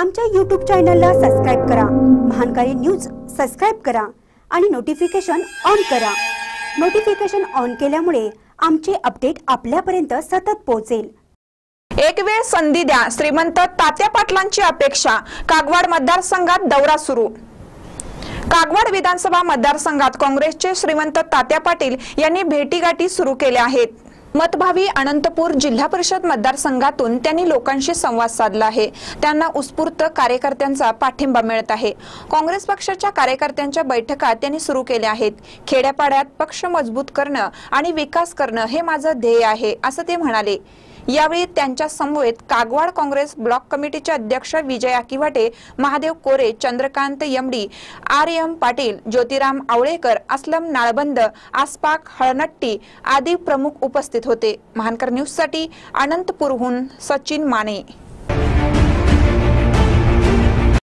आमच्या यूट्यूब चॅनलला सबस्क्राईब करा. महानकारी न्यूज सबस्क्राईब करा आणि नोटिफिकेशन ऑन करा. नोटिफिकेशन ऑन केल्यामुळे आमचे अपडेट आपल्यापर्यंत सतत पोहोचेल. एक वेळ संधी द्या. श्रीमंत तात्या पाटलांची अपेक्षा. कागवाड मतदारसंघात दौरा सुरू. कागवाड विधानसभा मतदारसंघात काँग्रेसचे श्रीमंत तात्या पाटील यांनी भेटीगाठी सुरू केल्या आहेत. मतभावी अनंतपूर जिल्हा परिषद मतदारसंघातून त्यांनी लोकांशी संवाद साधला आहे. त्यांना उत्स्फूर्त कार्यकर्त्यांचा पाठिंबा मिळत आहे. काँग्रेस पक्षाच्या कार्यकर्त्यांच्या बैठका त्यांनी सुरू केल्या आहेत. खेड्यापाड्यात पक्ष मजबूत करणं आणि विकास करणं हे माझं ध्येय आहे असं ते म्हणाले. यावेळी त्यांच्या समवेत कागवाड काँग्रेस ब्लॉक कमिटीचे अध्यक्ष Vijay Akiwate Mahadev Kore Chandrakant MD R M Patil Jyotiram Awalekar Aslam Nalband Aspak Halnatti आदी प्रमुख उपस्थित होते. महानकर न्यूजसाठी अनंतपूरहून सचिन माने.